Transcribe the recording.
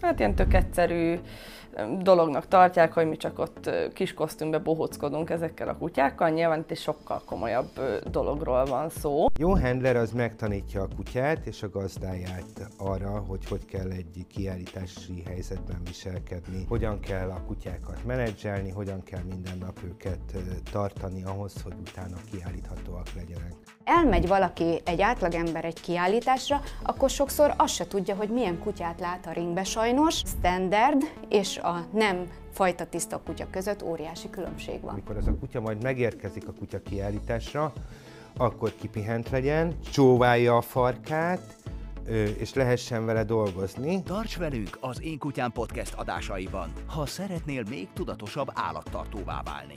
Hát ilyen tök egyszerű dolognak tartják, hogy mi csak ott kis kosztümbe bohóckodunk ezekkel a kutyákkal. Nyilván itt egy sokkal komolyabb dologról van szó. Jó handler az megtanítja a kutyát és a gazdáját arra, hogy hogy kell egy kiállítási helyzetben viselkedni, hogyan kell a kutyákat menedzselni, hogyan kell minden nap őket tartani ahhoz, hogy utána kiállíthatóak legyenek elmegy valaki, egy átlagember egy kiállításra, akkor sokszor azt se tudja, hogy milyen kutyát lát a ringbe sajnos. Standard és a nem fajta tiszta kutya között óriási különbség van. Amikor az a kutya majd megérkezik a kutya kiállításra, akkor kipihent legyen, csóválja a farkát, és lehessen vele dolgozni. Tarts velünk az Én Kutyám Podcast adásaiban, ha szeretnél még tudatosabb állattartóvá válni.